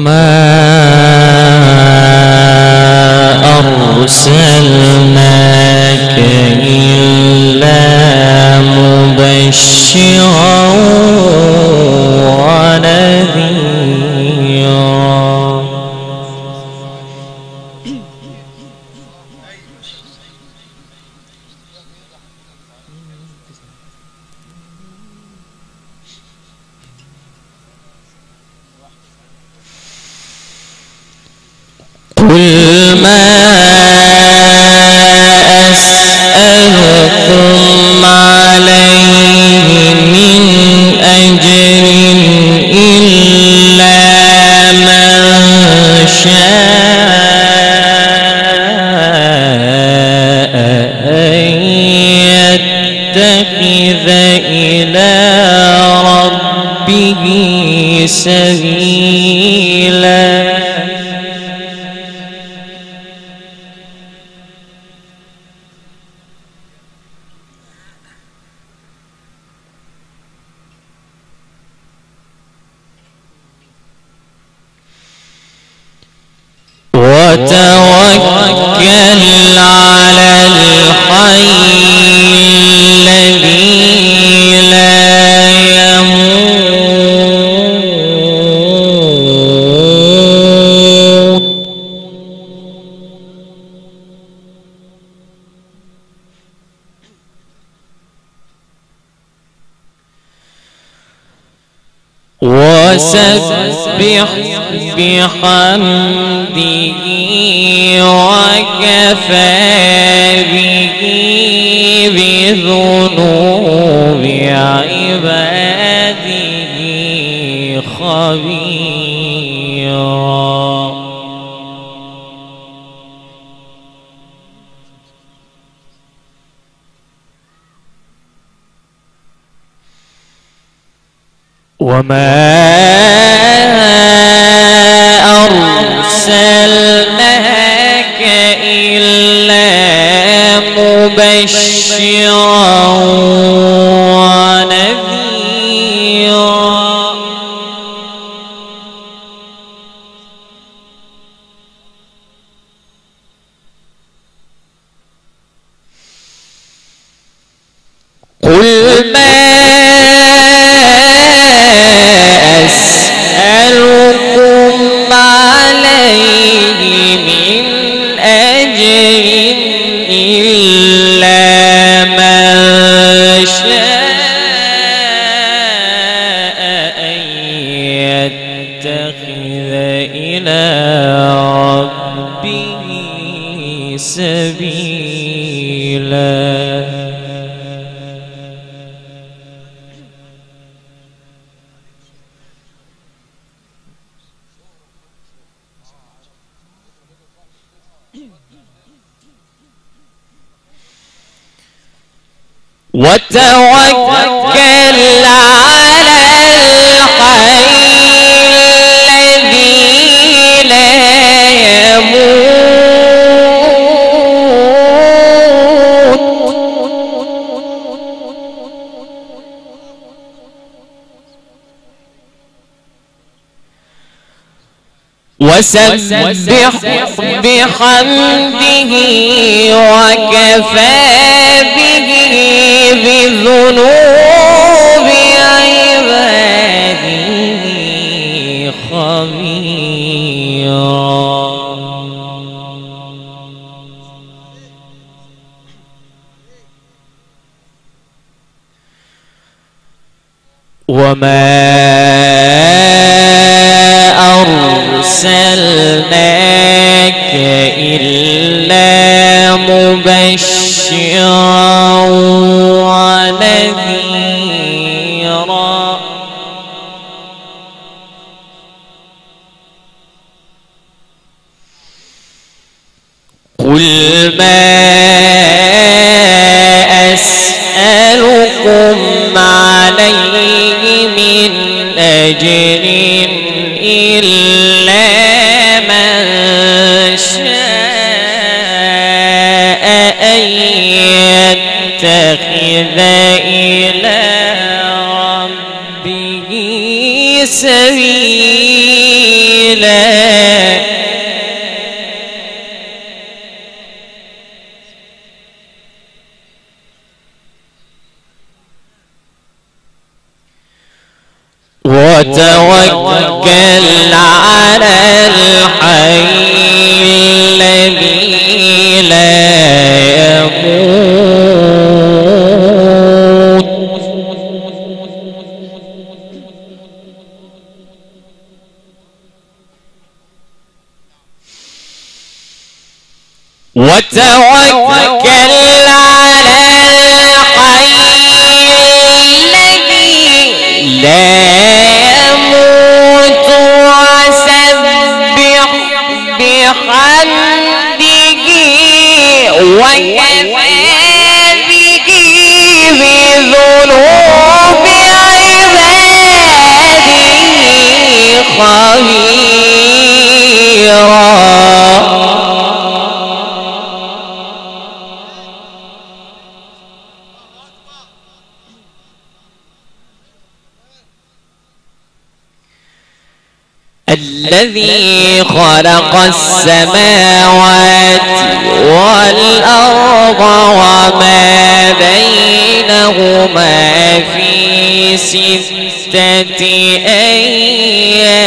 وما قل ما أسألكم عليه من أجر إلا من شاء أن يتخذ إلى ربه سبيلا. بحمده وكفى به بذنوب عباده خبيرا. وما أرسلناك إلا مبشرا. وتوكل على الحي الذي لا يموت. وسبح بحمده وكفى به بذنوب عباده خبيرا. وما أرسلناك إلا مبشرا ونذيرا. وتوكل على الحي الذي لا يموت وسبح بحمده وكفى به بذنوب عباده خبيرا الذي خلق السماوات والأرض وما بينهما في ستة أيام.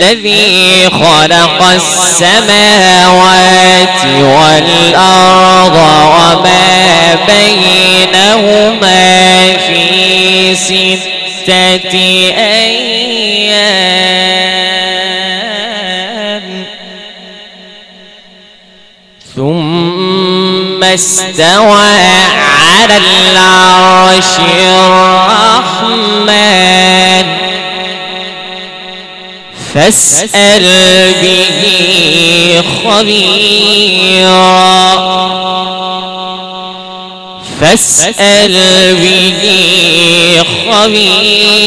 الذي خلق السماوات والأرض وما بينهما في ستة أيام. ثم استوى على العرش الرحمن. فاسأل به خبيرا. فاسأل به خبيرا.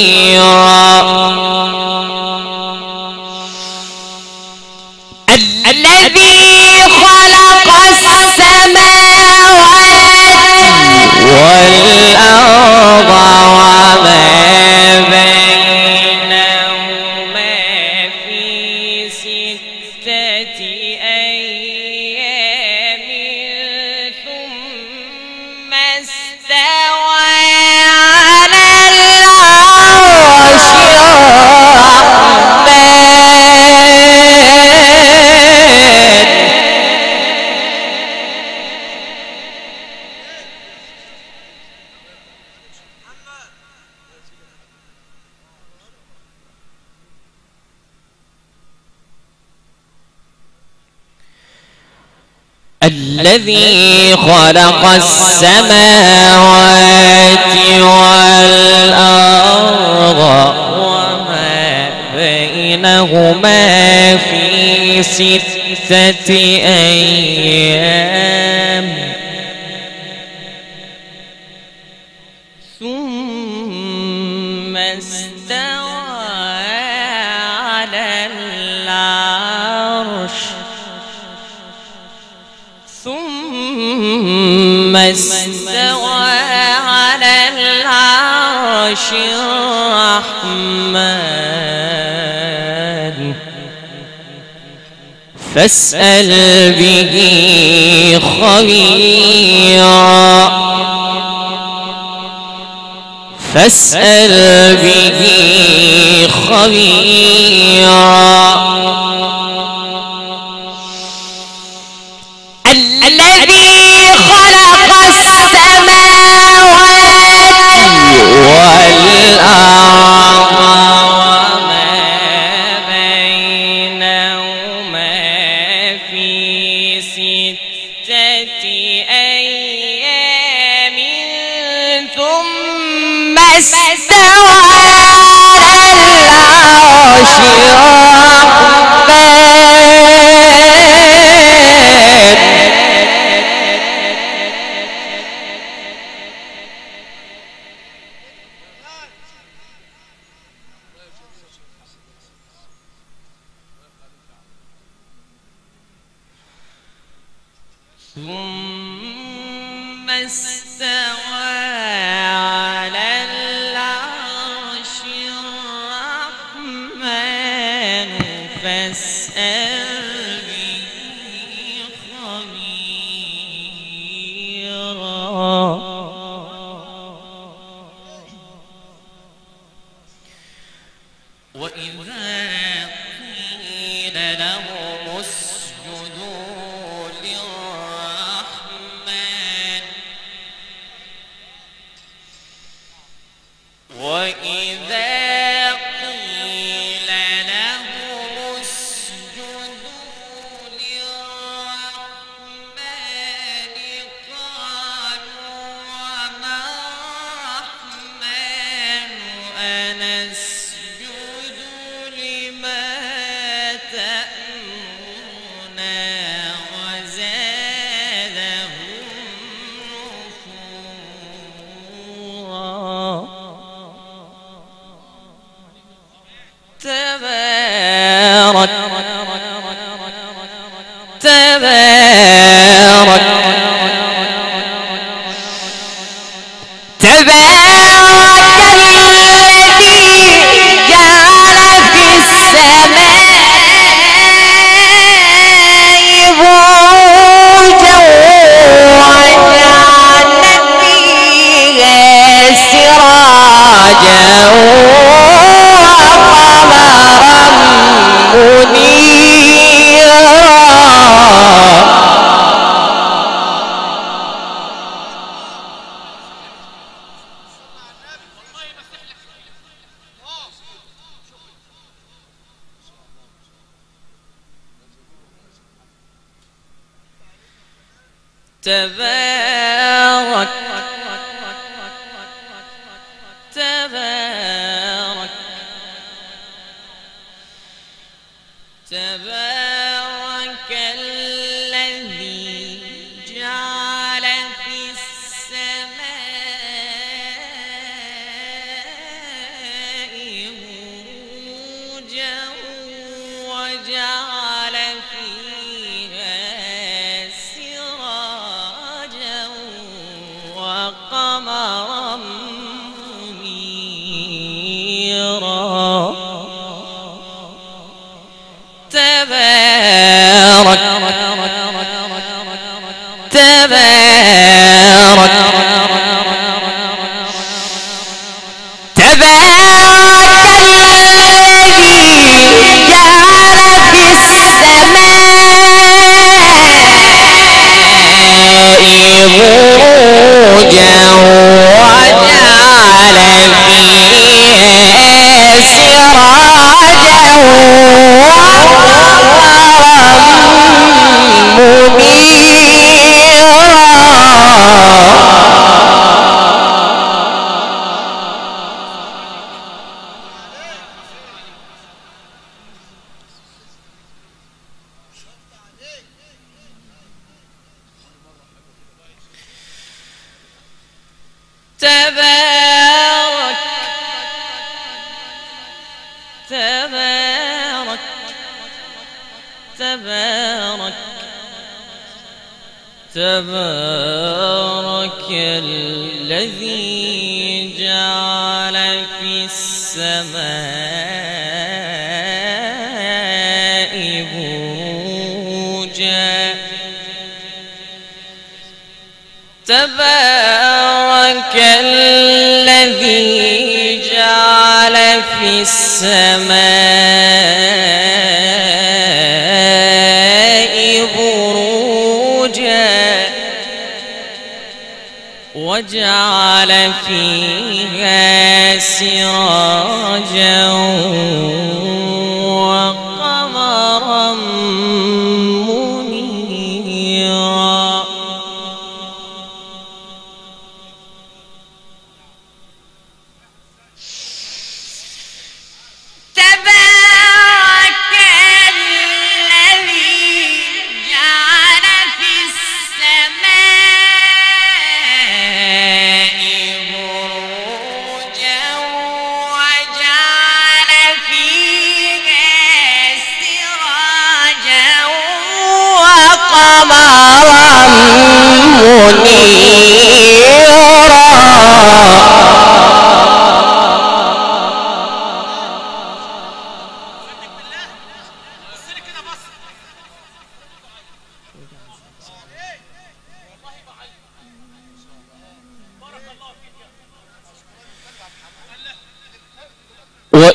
الذي الذي خلق السماوات والأرض وما بينهما في ستة أيام. ثم استوى على العرش الرحمن. فاسأل به خبيرا. فاسأل به خبيرا. 行 chèo âm ba âm وجعل فيها سراجا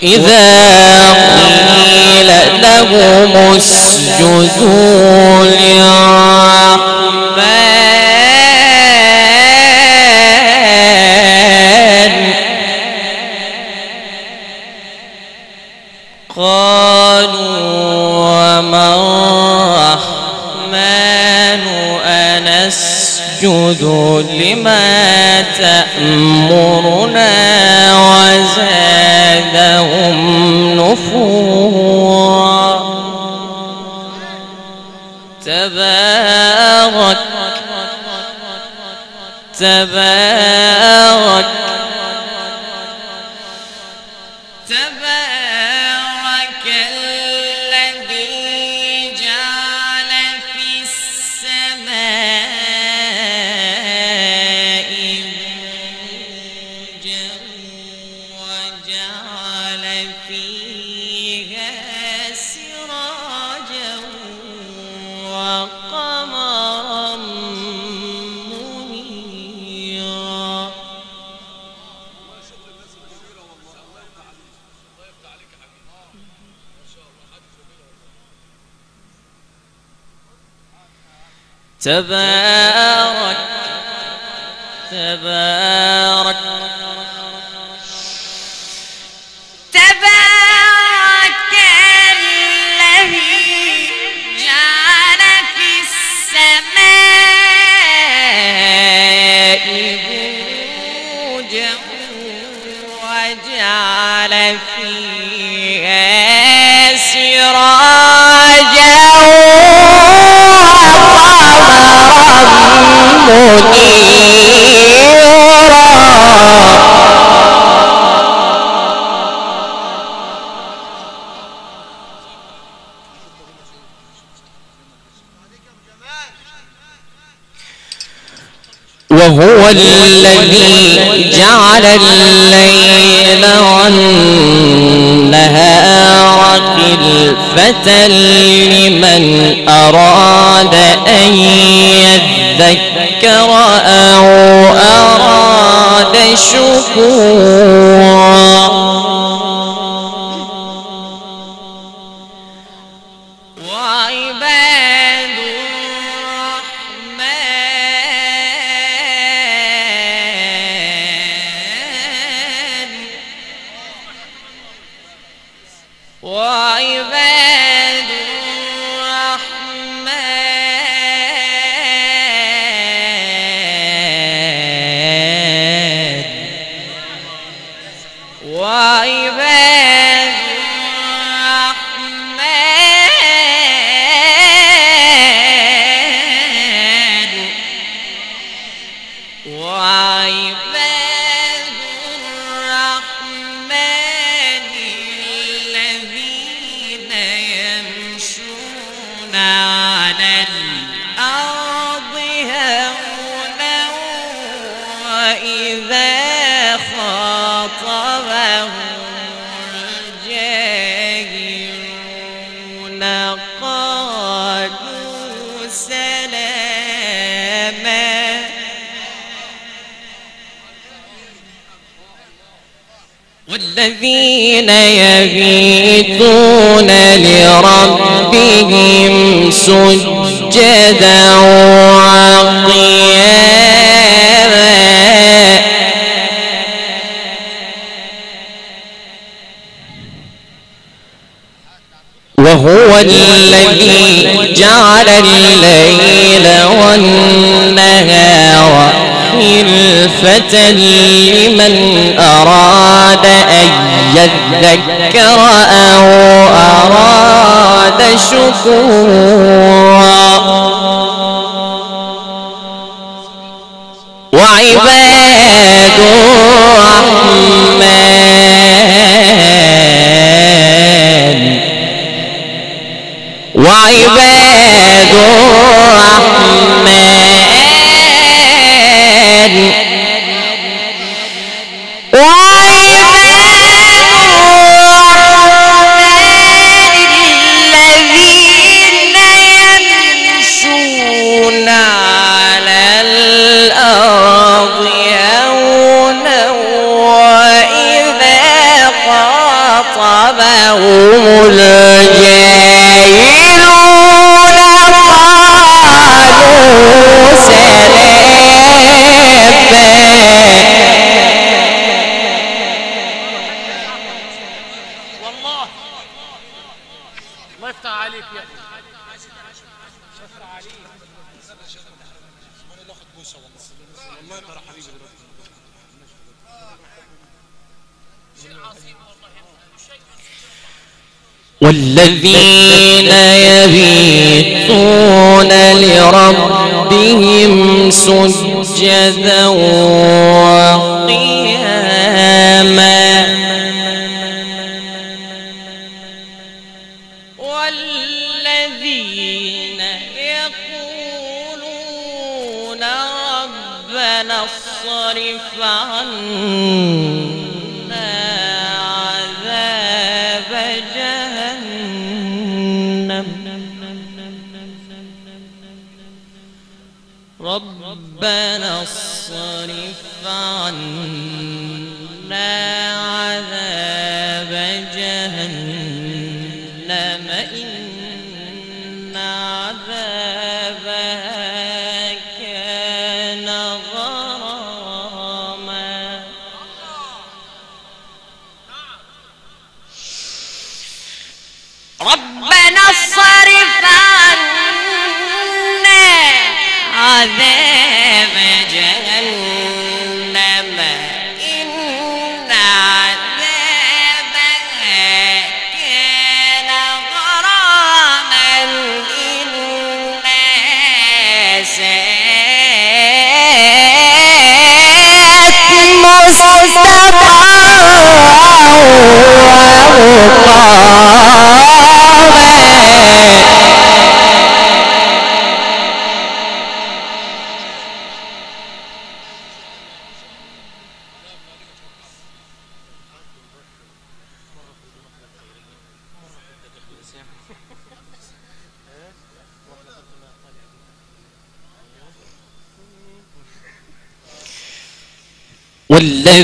وإذا قيل لهم اسجدوا للرحمن قالوا وما الرحمن أنسجد لما تبارك الذي جعل الليل والنهار خلفة لمن أراد أن يذكر أو أراد شكورا يبيتون لربهم سجدا وقياما. وهو الذي جعل الليل والنهار خلفة لمن أن يذكر أو أراد شكورا. وعباد الرحمن وعباد الرحمن mulher. والذين يبيتون لربهم سجدا وقياما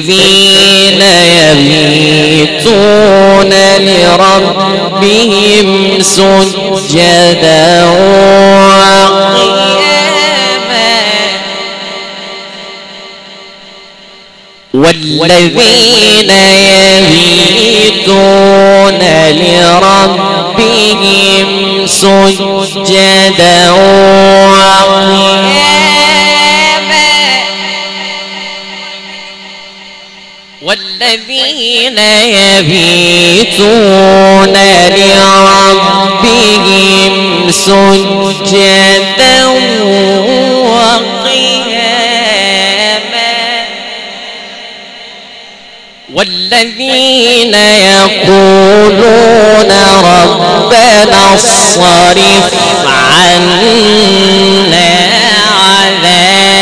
والذين يبيتون لربهم سجدا والذين يبيتون لربهم سجدا وقياما. والذين يبيتون لربهم سجدا وقياما والذين يقولون ربنا اصرف عنا عذاب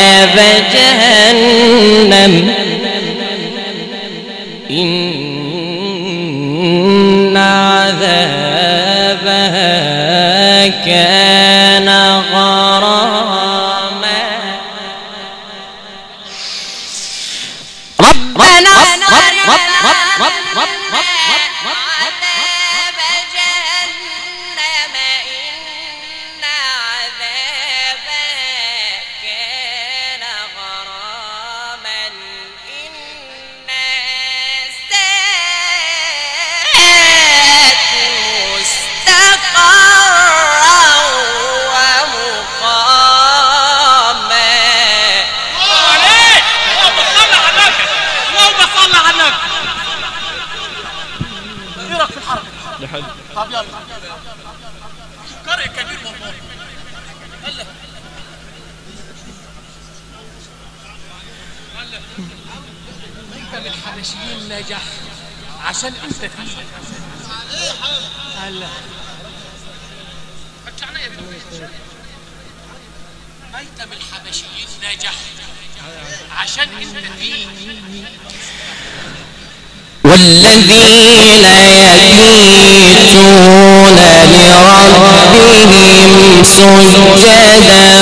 سجدا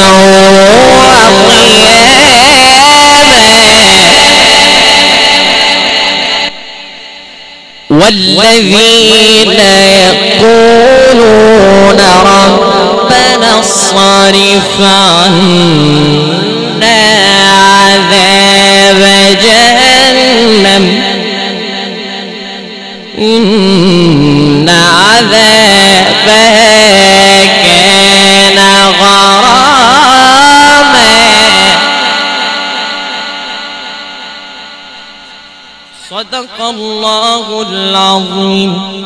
وقياما. والذين يقولون ربنا اصرف عنا عذاب جهنم. إن عذابها الله العظيم.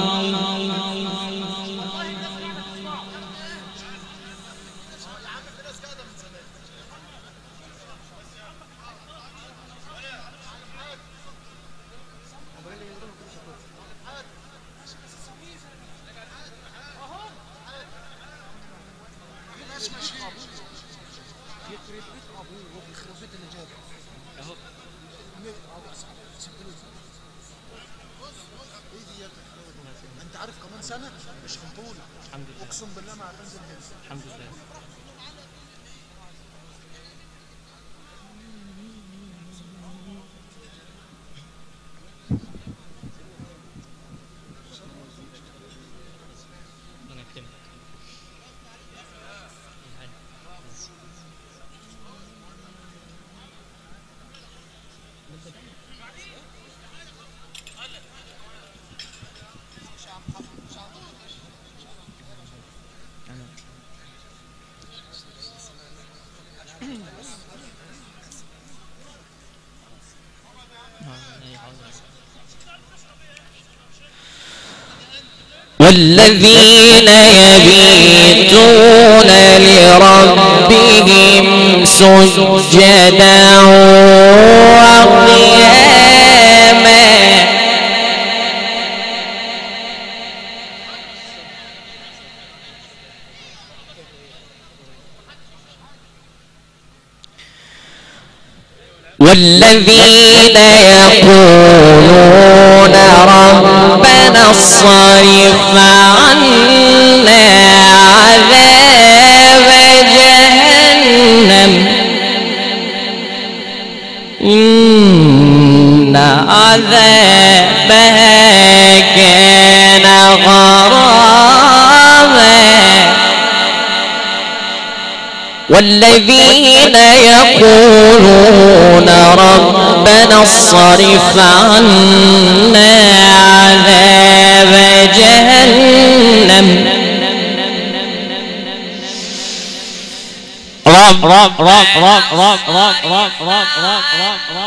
والذين يبيتون لربهم سجدا وقياما والذين يقولون ربنا اصرف عنا عذاب جهنم. إن عذابها كان والذين يقولون ربنا اصرف عنا عذاب جهنم رب رب رب رب رب رب رب رب رب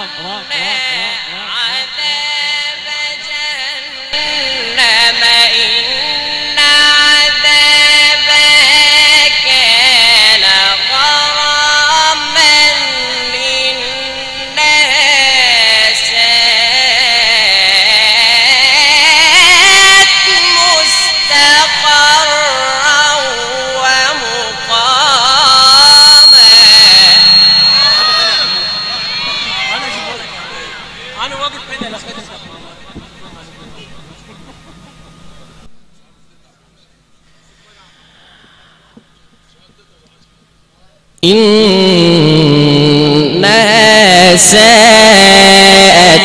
ساءت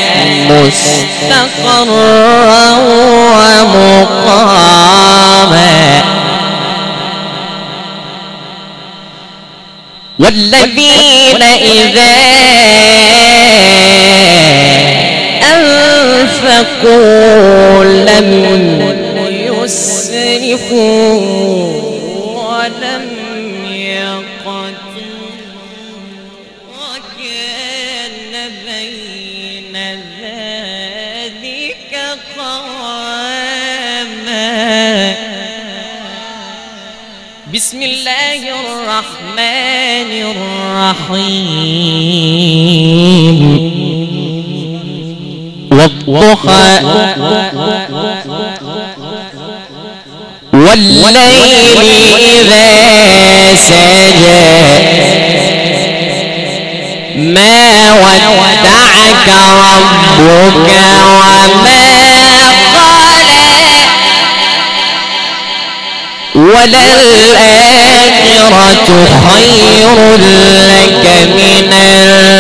مستقرا ومقاما. والذين إذا أنفقوا لم يسرفوا ولم الرحيم. والضحى والليل إذا سجى. ما ودعك ربك وما وللآخرة خير لك من الأولى.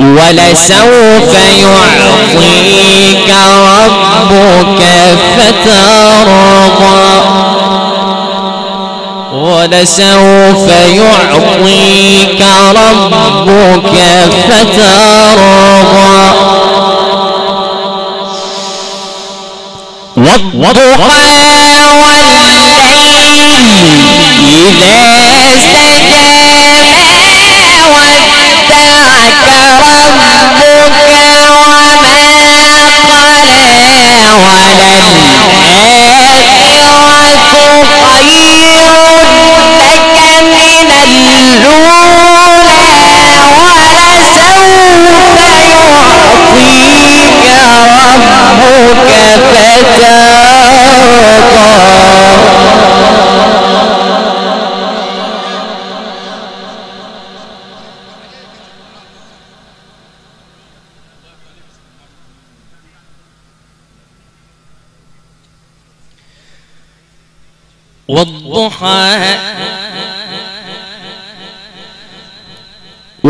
ولسوف يعطيك ربك فترضى. ولسوف يعطيك ربك فترضى. والضحى والليل إذا ما ودعك ربك وما قلى وللآخرة خير لك من الأولى ولسوف يعطيك ربك فترضى.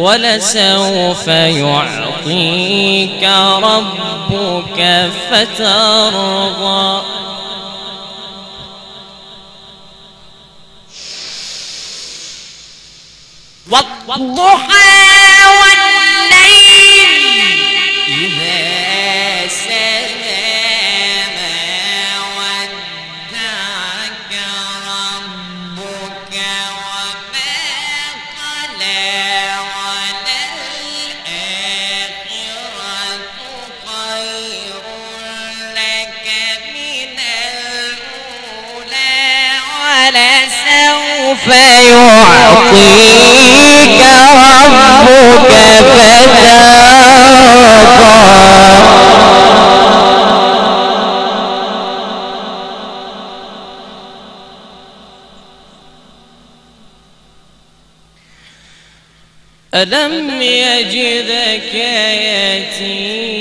ولسوف يعطيك ربك فترضى. والضحى والليل إذا سجى ولسوف يعطيك ربك فترضى ألم يجدك يتيما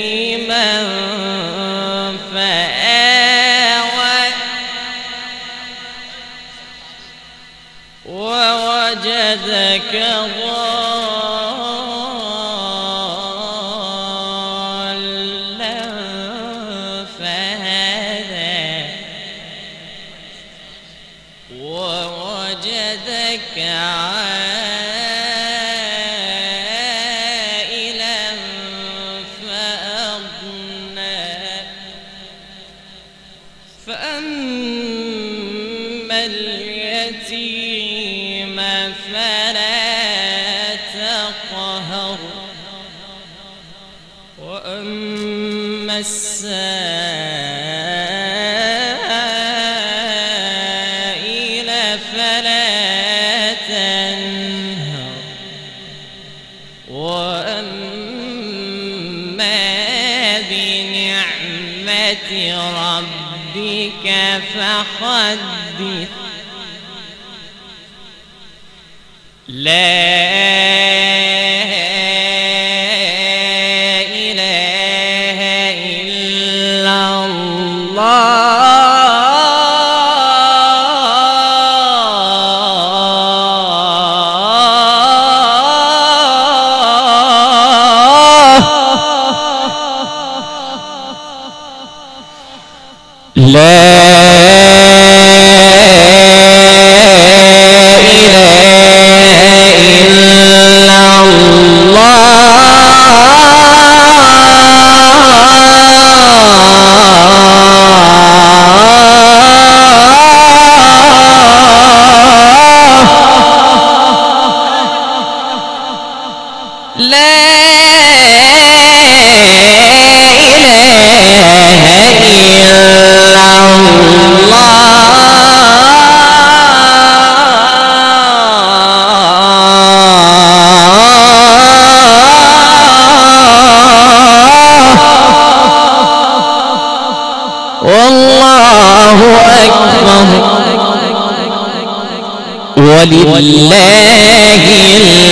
ولله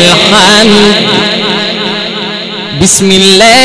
الحمد. بسم الله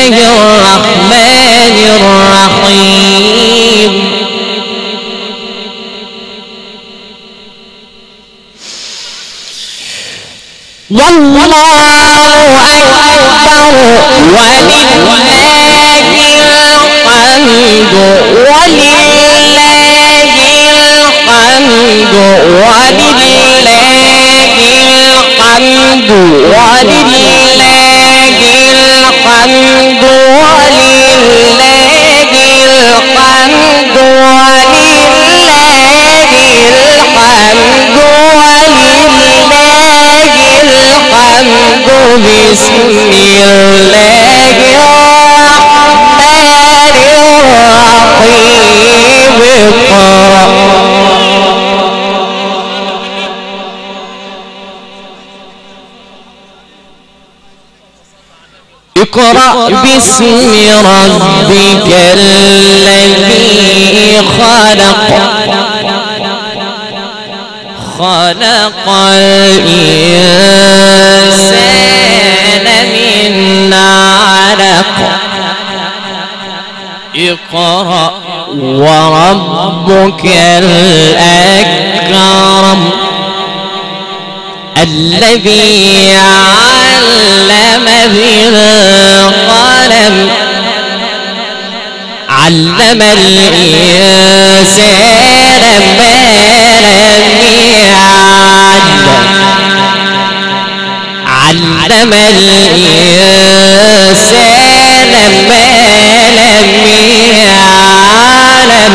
الله الرحيم اقرأ باسم ربك الذي خلق. خلق الإنسان من علق. اقرأ وربك الأكرم الذي علم بالقلم. علم الإنسان ما لم يعلم علم الإنسان ما لم يعلم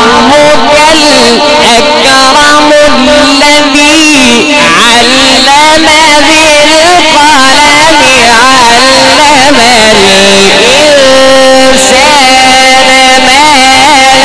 وربك الأكرم الذي علم بالقلم علم الإنسان ما لم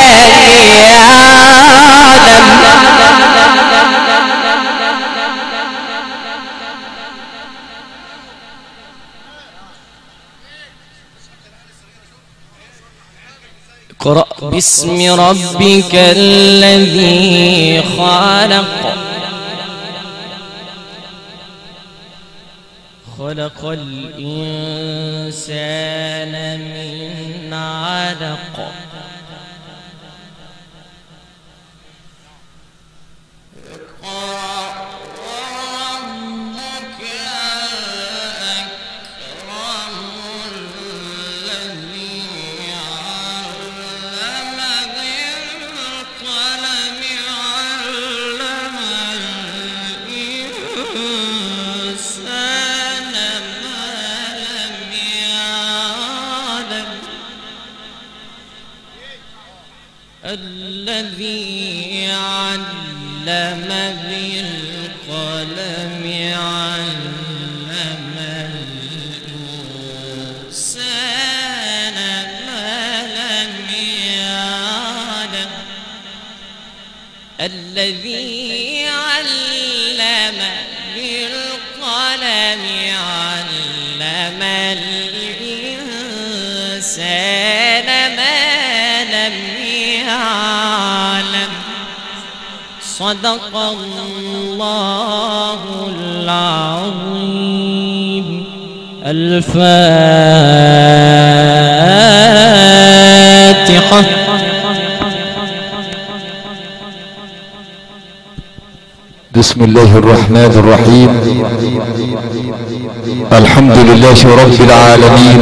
باسم ربك الذي خلق. خلق الإنسان من علق. الذي صدق الله العظيم. الفاتحة. بسم الله الرحمن الرحيم. الحمد لله رب العالمين.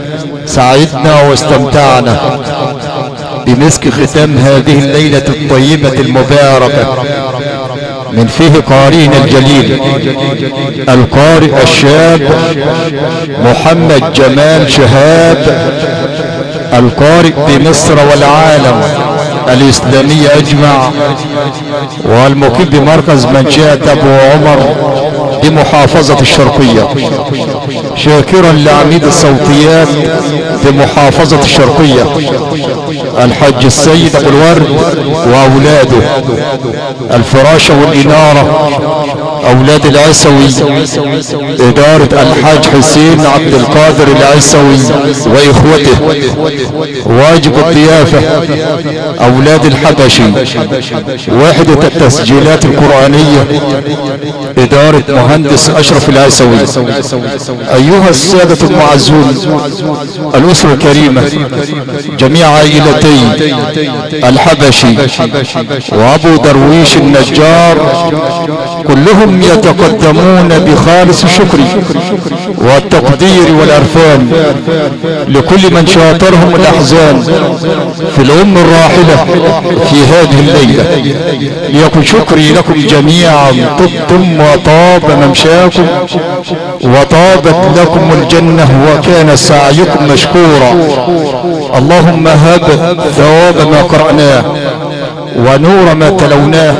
سعدنا واستمتعنا بمسك ختام هذه الليلة الطيبة المباركة من فيه قارئنا الجليل القارئ الشاب محمد جمال شهاب القارئ بمصر والعالم الإسلامي أجمع والمقيم بمركز منشأة أبو عمر بمحافظة الشرقية. شاكرا لعميد الصوتيات بمحافظة الشرقية. الحج السيد أبو الورد وأولاده. الفراشة والإنارة. أولاد العسوي. إدارة الحاج حسين عبد القادر العسوي وإخوته. واجب الضيافة. أولاد الحبشي. وحدة التسجيلات القرآنية. إدارة مهندس أشرف العسوي. أيها السادة المعزون الأسرة الكريمة جميع عائلتي الحبشي وأبو درويش النجار كلهم يتقدمون بخالص الشكر والتقدير والعرفان لكل من شاطرهم الأحزان في الأم الراحلة في هذه الليلة. ليكن شكري لكم جميعا. طبتم وطاب ممشاكم وطابت لكم الجنة وكان سعيكم مشكورا. اللهم هب ثواب ما قرأناه ونور ما تلوناه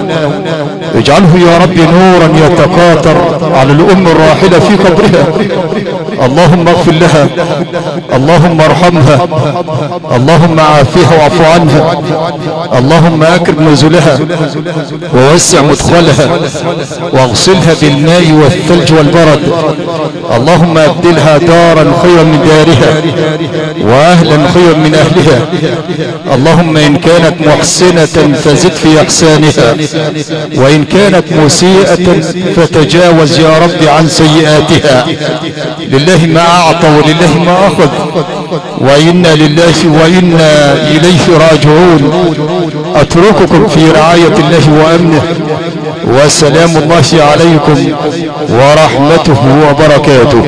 اجعله يا رب نورا يتقاطر على الأم الراحلة في قبرها. اللهم اغفر لها. اللهم ارحمها. اللهم عافيها واعف عنها. اللهم اكرم نزلها ووسع مدخلها واغسلها بالماء والثلج والبرد. اللهم ابدلها دارا خيرا من دارها وأهلا خيرا من أهلها. اللهم إن كانت محسنة فزد في أحسانها وإن كانت مسيئة فتجاوز يا رب عن سيئاتها. لله ما أعطى ولله ما أخذ. وإنا لله وإنا إليه راجعون. أترككم في رعاية الله وأمنه. وسلام الله عليكم ورحمته وبركاته.